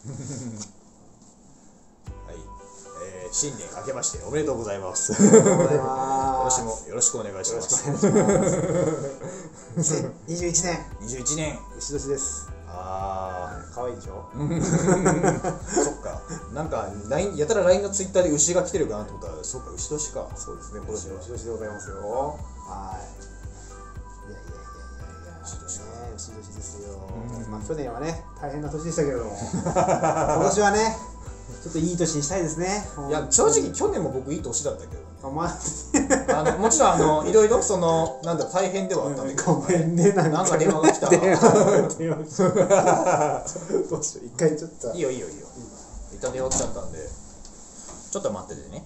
はい、えー、新年明けましておめでとうございます。ありがとうござい今ます。年もよろしくお願いします。2021年。21年、牛年です。あ可愛いでしょ？ー、そっか、なんか LINE やたら LINE のツイッターで牛が来てるかなと思ったら、そっか、牛年か。そうですね。今年は牛年でございますよ。はい年ですよ。うん。まあ去年はね大変な年でしたけれども。今年はねちょっといい年にしたいですね。いや、正直去年も僕いい年だったけど。ね。お 前あのもちろんあのいろいろそのなんだ大変ではあったん。だけど、ごめんねなんか電話が来た。電話電話来た。どうしよう。一回ちょっと。いいよいいよいいよ。一旦電話来ちゃったんで。ちょっと待っててね。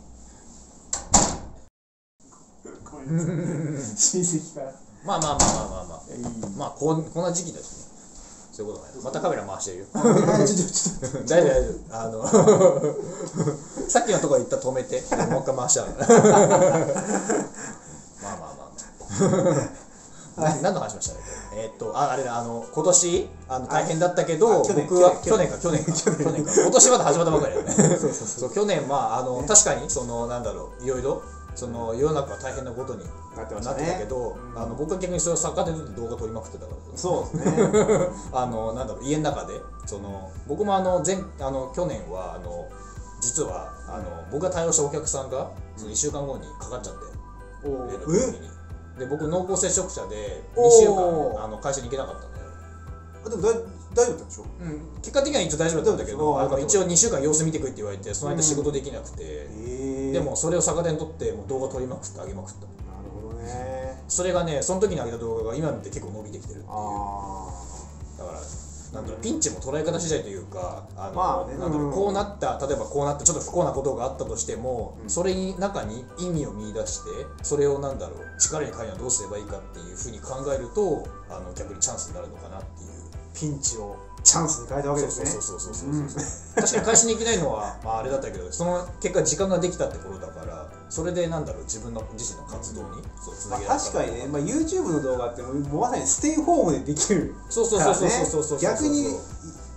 親戚からまあまあまあまあまあまあいい。まあこんこんな時期だしね。そういうことねまたカメラ回してるよ。あ ちょっとちょっと。大丈夫大丈夫。あの さっきのところ一旦止めてもう一回回しちゃうまあまあまあまあ。な何の話しましたねえーっとああれだあの今年あの大変だったけど僕は去去年。か去年か。去年。か今年まだ始まったばかりだよね。そうそうそうそう。去年まああの、確かにそのなんだろういろいろその世の中は大変なことになってたけど、うんあの僕は逆にそれを逆手で動画撮りまくってたからそうですね。あのなんだろう家の中でその僕もあの前あの去年はあの実はあの僕が対応したお客さんがその1週間後にかかっちゃってお連絡ー先に。で僕濃厚接触者でおー。2週間あの会社に行けなかったんだよ。えでも大大丈夫だったんでしょ？うん、結果的には一応大丈夫だったんだけど、うんあの一応2週間様子見てくれって言われて、その間仕事できなくて、えでもそれを逆手に取って、もう動画撮りまくってあげまくった。なるほどね。それがね、その時に上げた動画が今見て結構伸びてきてるっていう。あだから、なんだろう、ピンチも捉え方次第というか、あのまあね。なんだろううん。こうなった、例えばこうなって、ちょっと不幸なことがあったとしても、うんそれに中に意味を見出して、それをなんだろう、力に変えるにはどうすればいいかっていうふうに考えると、あの逆にチャンスになるのかなっていう。ーピンチをチャンスに変えたわけですね。そうそうそうそう確かに会社に行けないのは、まあ、あれだったけどその結果時間ができたってことだからそれでなんだろう自分の自身の活動にそうつまあ、なげられた確かにね、まあ、YouTube の動画ってもうまさにステイホームでできるそうそうそうそうそうそうそう逆に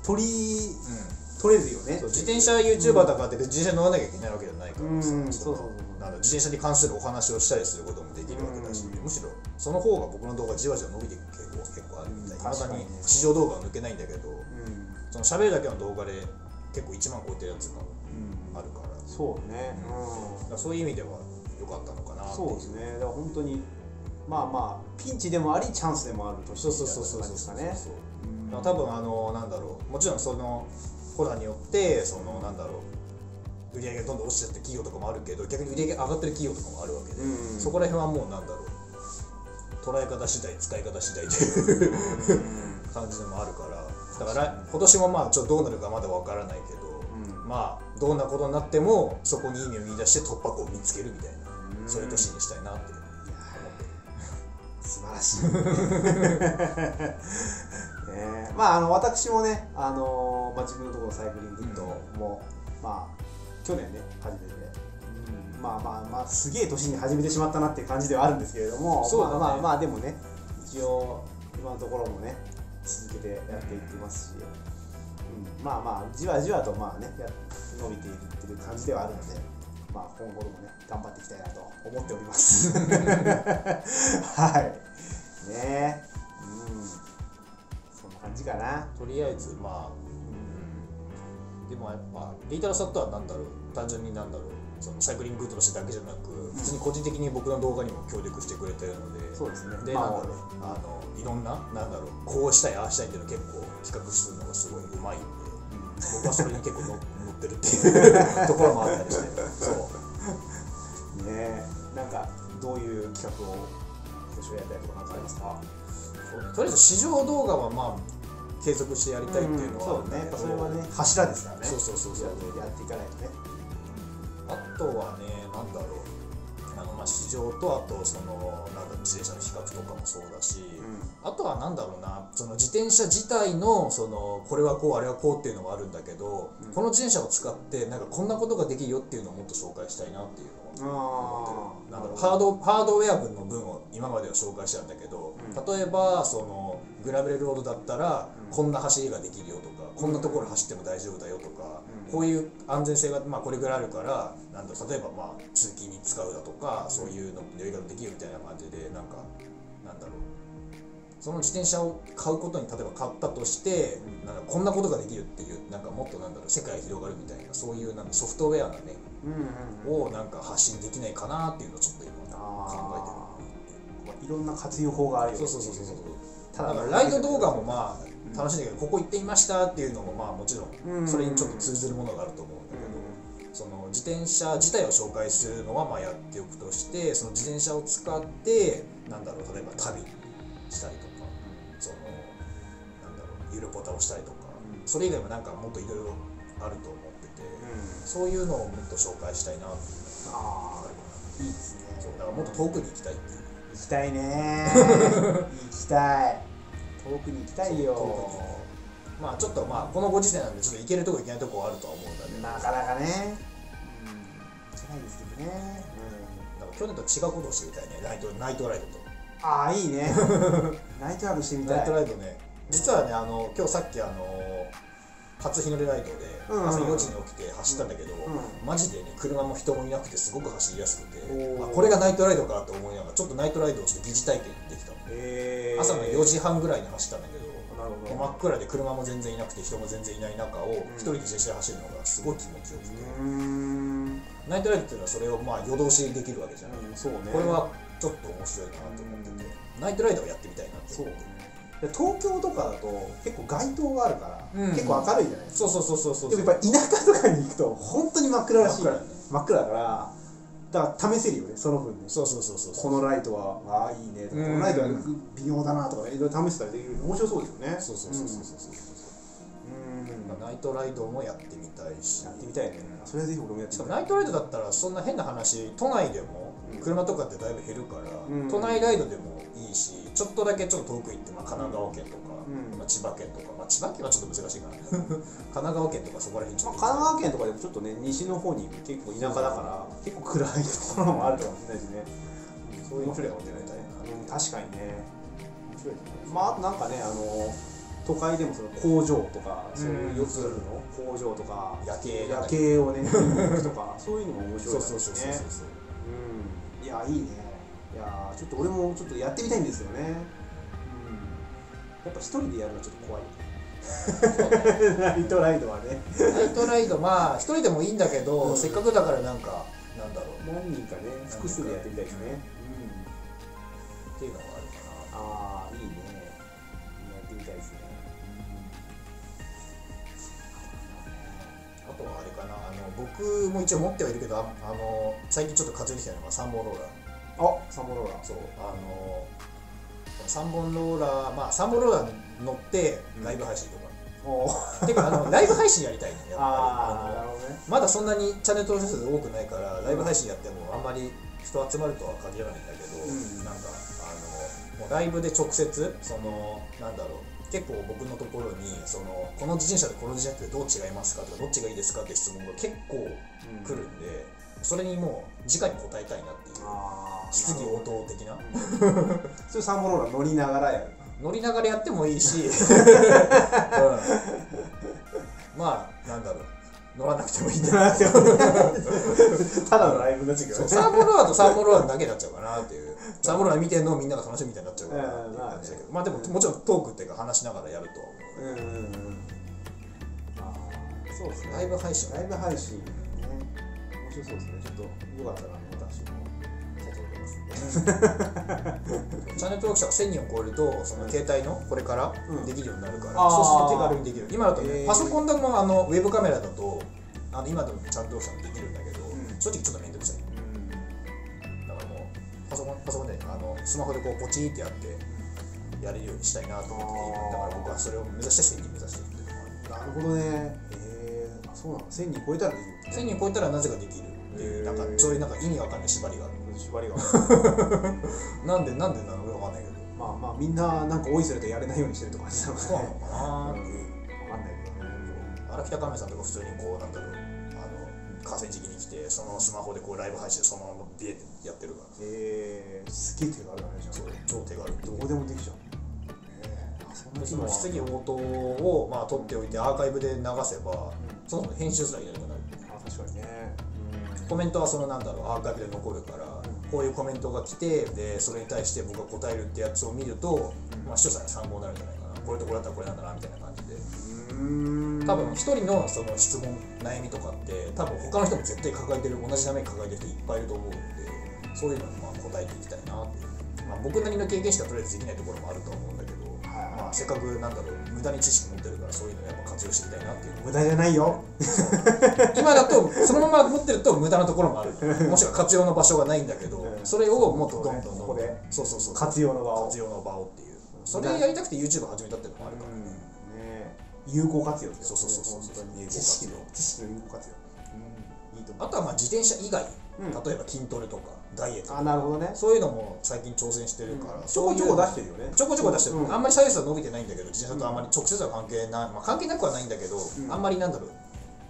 取りう取れるよねんそう自転車 YouTuber だからって自転車乗らなきゃいけないわけじゃないからさうんそうそうそうなんだ自転車に関するお話をしたりすることもできるわけだしうんむしろその方が僕の動画じわじわ伸びていく傾向が結構あるいうんまだに確かにね市場動画は抜けないんだけどうん、その喋るだけの動画で結構1万超えてるやつがうん。あるから。そうね、だうんそういう意味では良かったのかなそうですね。だから本当にまあまあピンチでもありチャンスでもある年そうそうそうそうそう感じですかねうん。だから多分あのなんだろう。もちろんそのコロナによってそのなんだろう。売り上げがどんどん落ちてって企業とかもあるけど逆に売り上げ上がってる企業とかもあるわけで、うん。そこら辺はもうなんだろう捉え方次第使い方次第というう ん感じでもあるから。だから今年もまあちょっとどうなるかまだわからないけど、うん。まあどんなことになってもそこに意味を見出して突破口を見つけるみたいな、うん。そういう年にしたいなって思って素晴らしい。ね。まああの私もねあのまあ、自分のところのサイクリングとも、まあ去年ね始めて、うんまあまあまあすげえ年に始めてしまったなっていう感じではあるんですけれどもそうだね。まあまあまあでもね一応今のところもね続けてやっていってますし、うん、まあまあじわじわとまあねや伸びていってる感じではあるのでまあ今後ともね頑張っていきたいなと思っております。はい。ね。えうん。そんな感じかな。とりあえずまあ、うん、でもやっぱリータルさんとはなんだろう？単純になんだろう？そのサイクリンググッドとしてだけじゃなく、普通に個人的に僕の動画にも協力してくれてるのでそうですね。で、まあなんだろうあのいろんななんだろうこうしたいああしたいっていうのを結構企画するのがすごいうまいんで僕はそれに結構乗乗ってるっていうところもあったりしてそう。ねえ。なんかどういう企画を今年はやりたいとかなんかありますか？そうね。とりあえず市場動画はまあ継続してやりたいっていうのはあるんそうね。やっぱそれはね。柱ですからね。そうそうそうそう。やっていかないとね。あとはね、なんだろう、あのまあ市場とあとそのなんだ自転車の比較とかもそうだし、あとはなんだろうな、その自転車自体のそのこれはこうあれはこうっていうのもあるんだけど、うん。この自転車を使ってなんかこんなことができるよっていうのをもっと紹介したいなっていうのをあなんだろう。ハードハードウェア分の分を今までは紹介したんだけど、うん。例えばそのグラベルロードだったら、うん。こんな走りができるよとかこんなところ走っても大丈夫だよとか、うんこういう安全性が、まあ、これぐらいあるからなんだ例えばまあ通勤に使うだとかそういうのやり方できるみたいな感じでなんかなんだろう。その自転車を買うことに例えば買ったとしてなんかこんなことができるっていうなんかもっとなんだろう世界が広がるみたいなそういうなんかソフトウェアなねうんをなんか発信できないかなっていうのをちょっと今考あー。まあいろんな活用法があるよえてるそうそうそうそう。ただライド動画もまあ楽しいんだけどここ行ってみましたっていうのもまあもちろうん。んそれにちょっと通ずるものがあると思うんだけどその自転車自体を紹介するのはまあやっておくとしてその自転車を使ってなんだろう例えば旅したりとかそのなんだろうゆるポタをしたりとかうん。それ以外もなんかもっといろいろあると思っててうん。そういうのをもっと紹介したいなっていうのがあある。かあいいですね。なそうだからもっと遠くに行きたいっていう。行きたいね 行きたい遠くに行きたいよ。まあちょっとまあこのご時世なんでちょっと行けるとこ行けないとこあるとは思うんだけど。なかなかね。うん。辛いですけどね。なんか去年と違うことをしてみたいね。ナイトナイトライドと。ああいいね。ナイトライブしてみたい。ナイトライドね。実はねあの今日さっきあの初日の出ライトで朝4時に起きて走ったんだけど、ん。マジでね車も人もいなくてすごく走りやすくてあこれがナイトライドかと思いながらちょっとナイトライドをして疑似体験できた朝の4時半ぐらいに走ったんだけど真っ暗で車も全然いなくて人も全然いない中を一人で自転車で走るのがすごい気持ちよくて、ナイトライドっていうのはそれをまあ夜通しできるわけじゃない、うん。そうねこれはちょっと面白いなと思ってて、ナイトライドをやってみたいなって思ってで東京とかだと結構街灯があるから、うん。結構明るいじゃないですか。そうそうそうそうそう。でもやっぱ田舎とかに行くと本当に真っ暗らしい。真っ暗。だね真っ暗だからだから試せるよねその分ね。そうそうそうそうこのライトはああいいねとか、うん。このライトは微妙だなとかねいろいろ試したりできる面白そうですよね。そうそうそうそうそうそう。うん、ナイトライドもやってみたいし。やってみたいね。それはぜひ俺もやってみたい。もナイトライドだったらそんな変な話都内でもうん。車とかってだいぶ減るから、うん。都内ライドでもいいしちょっとだけちょっと遠く行って、まあ、神奈川県とか、うん。まあ、千葉県とか、まあ、千葉県はちょっと難しいかな。神奈川県とかそこら辺ちょまあ、神奈川県とかでもちょっとね西の方に結構田舎だから結構暗いところもあるかもしれないしね。そういう面白いことやりたいなうん確かにね。面白いですねまああとなんかねあの都会でもその工場とかそういううん四つの工場とか夜景が夜景をねとかそういうのも面白いそうそうそうそうそうそう。うん。いやいいねいやちょっと俺もちょっとやってみたいんですよね。うん。やっぱ一人でやるのはちょっと怖い。ナイトライドはね。ナイトライドまあ一人でもいいんだけど、うん。せっかくだからなんかなんだろう。何人かね複数でやってみたいですね。っていうのがあるかああいいね。やってみたいですね。なあとはあれかな。あの僕も一応持ってはいるけどああの最近ちょっと活用できたのが3本ローラ。ーあサンボローラーそう。あの3本ローラーまあ3本ローラーに乗ってライブ配信とか、お てかあのライブ配信やりたいねやっぱり。ああね。まだそんなにチャンネル登録者数多くないからライブ配信やってもあんまり人集まるとは限らないんだけど、うん。なんかあのもうライブで直接そのなんだろう結構僕のところにそのこの自転車とこの自転車ってどう違いますかとかどっちがいいですかって質問が結構来るんで、それにもう直に答えたいなっていう。質疑応答的な。それサンボローラー乗りながらやる乗りながらやってもいいし、うん、まあなんだろう。乗らなくてもいいんだけどただのライブになっちゃうけどそうサーモローラーとサーモローラーだけになっちゃうかなっていう。サーモローラー見てんのをみんなが楽しむみたいになっちゃうかなっていう感じだけど、まあでももちろんトークっていうか話しながらやるとは思う。うんうんうん。ああそうですね。ライブ配信。ライブ配信そうですね。ちょっとよかったら私も外出ますチャンネル登録者が1000人を超えるとその携帯のこれからうん。できるようになるから、あー。そうすると手軽にできる。今だとね、パソコンでもあのウェブカメラだとあの今でもチャンネル登録者もできるんだけど、ん。正直ちょっと面倒くさい。だからもうパソコンパソコンであのスマホでこうポチーってやってやれるようにしたいなと思っているだから僕はそれを目指して1000人目指してるっていうのがある。なるほどね。えー、あそうなの1000人超えたらできる1000人超えたらなぜかできるっていうなんかそういうなんか意味わかんない縛りがある。縛りが なんでなんでなのかわかんないけど。まあまあみんななんか多いそれとやれないようにしてるとかそうなのかなっていう。分かんないけどね荒北亀さんとか普通にこうなんだろうあの河川敷に来てそのスマホでこうライブ配信そのままビエってやってるから。えー、すげえ手があるねじゃそうあ超手軽どこでもできちゃう。えー、あその質疑応答をまあ取っておいてアーカイブで流せば、そもそも編集すらいらなくなる。あ確かにねコメントはそのなんだろうアーカイブで残るから、こういうコメントが来てでそれに対して僕が答えるってやつを見ると、まあ、視聴者に参考になるんじゃないかな。これとこれだったらこれなんだなみたいな感じで。うん。多分一人のその質問悩みとかって多分他の人も絶対抱えてる同じ悩み抱えてる人いっぱいいると思うんでそういうのにまあ答えていきたいなってまあ、僕なりの経験しかとりあえずできないところもあるとは思うまあ、せっかくなんだろう無駄に知識持ってるからそういうのやっぱ活用していきたいなっていう無駄じゃないよ。今だとそのまま持ってると無駄なところもある。もしくは活用の場所がないんだけど、うん。それをもっとどんどんどんどんここでそうそうそう。活用の場を。活用の場をっていう。それやりたくて YouTube 始めたっていうのもあるから、うん。ね有効活用そうそうそうそう本当に有効活用知識の。知識の有効活用。うん。いいと思う。あとはまあ自転車以外、うん。例えば筋トレとかダイエット。あなるほどね。そういうのも最近挑戦してるから、ちょこちょこ出してるよね。ちょこちょこ出してる、うん。あんまりサイズは伸びてないんだけど自転車とあんまり直接は関係ない、まあ、関係なくはないんだけど、ん。あんまりなんだろう。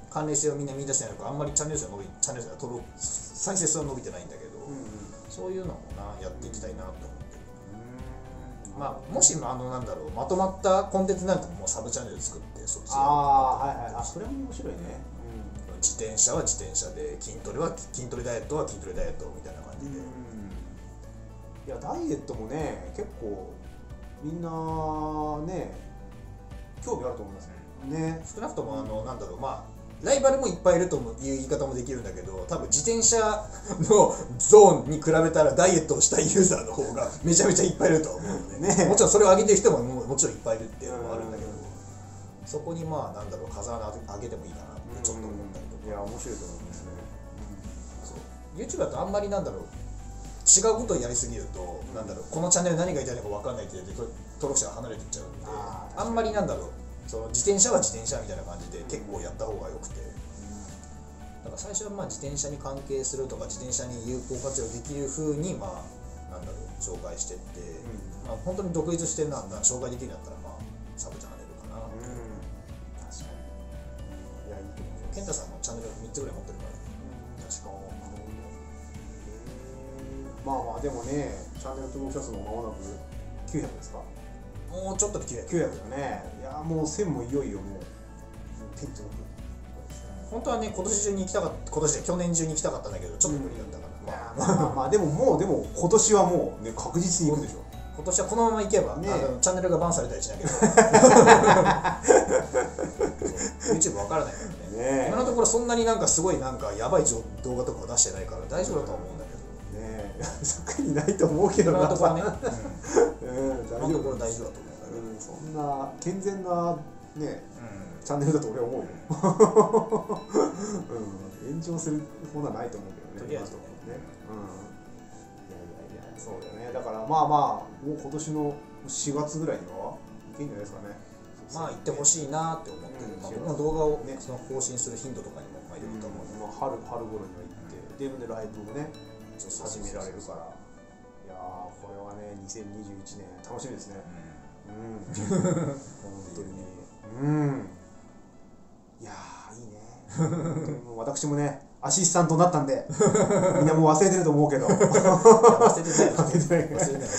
関連性をみんな見出してないのかあんまりチャンネル数が伸びチャンネル数が登録再生数は伸びてないんだけど、うんうん。そういうのもなやっていきたいなと思って。る、うん。まあもしあのなんだろうまとまったコンテンツになるともうサブチャンネル作ってそっちああはいはいあそれも面白いね。自転車は自転車で筋トレは筋トレダイエットは筋トレダイエットみたいな感じで、いやダイエットもね結構みんなね興味あると思いますね。ね。少なくともあのなんだろうまあライバルもいっぱいいるという言い方もできるんだけど多分自転車のゾーンに比べたらダイエットをしたいユーザーの方がめちゃめちゃいっぱいいると思うんでね。ねもちろんそれを上げてる人もももちろんいっぱいいるっていうのもあるんだけどうん。そこにまあなんだろう風穴上げてもいいかなってちょっと思ったりとか。いや面白いと思う YouTube だとあんまりなんだろう違うことをやりすぎると、なんだろうこのチャンネル何が言いたいのか分かんないって登録者が離れていっちゃうんであんまりなんだろうその自転車は自転車みたいな感じで結構やった方がよくて。だから最初はまあ自転車に関係するとか自転車に有効活用できる風にまあなんだろう紹介してって、まあ、本当に独立してるな紹介できるんだったらまあサブチャンネルかな、うん。確かに。いやいいと思います。健太さんもチャンネル3つぐらい持ってるからまあまあでもねチャンネル登録者数も間もなく900ですか。もうちょっとで900 900だね。いやもう1000もいよいよもう手に届く本当はね今年中に行きたかった今年で去年中に行きたかったんだけどちょっと無理だったから、まあまあまあまあでももうでも今年はもうね確実に行くでしょ。今年はこのまま行けば、ねチャンネルがバンされたりしなければそう YouTube わからないからね。ね今のところそんなになんかすごいなんかやばい動画とかは出してないから大丈夫だとは思うんだね。え 特にないと思うけどな。今のところね、うん。うん、今のところ大丈夫だと思うんだけど、うんそんな健全なねうチャンネルだと俺は思うよ、うん、延長するものはないと思うけどね。とりあえずね。ね。うん。いやいやいやそうだよね。だからまあまあもう今年の4月ぐらいにはいけんじゃないですかね。ん、まあ行ってほしいなって思ってる、うん。まあ、僕の動画を、ねその更新する頻度とかにもまあいろいろと思う、まあ、春春頃には行って、ででライブもね始められるから。いやーこれはね2021年楽しみですね。うん。本当にうん。いやーいいね。もう私もねアシスタントになったんでみんなもう忘れてると思うけど。うん、忘れてない。忘れてない。忘れてない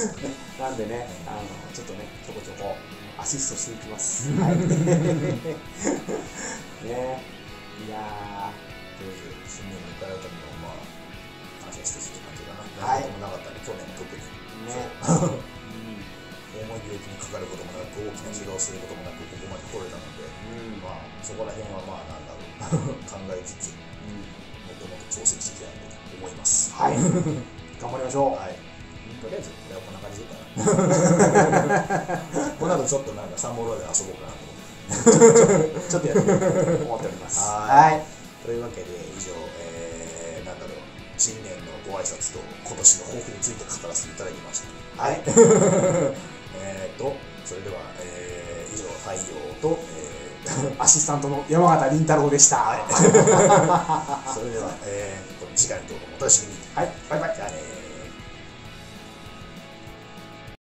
なんでねあのちょっとねちょこちょこアシストしていきます。はい。ね。いやとりあえず新年迎えるためのまあ感謝してって感じかな。はい何事もなかったんで去年特に。ーね重い病気にかかることもなく大きな怪我をすることもなくここまで来れたので、うんまあそこら辺はまあなんだろう 考えつつもっともっと挑戦していきたいなと思います。はい 頑張りましょうはい。とりあえずこれはこんな感じでいいかな。この後ちょっとなんかサンボローで遊ぼうかなと思って。ちょっとやってみようと思っておりますはいというわけで以上、えー、新年のご挨拶と今年の抱負について語らせていただきました。はい。えーとそれでは、えー、以上太陽と、えー、アシスタントの山形凛太郎でした。はい。それでは、えー、次回の動画もお楽しみに。はい。バイバイ。じゃあねー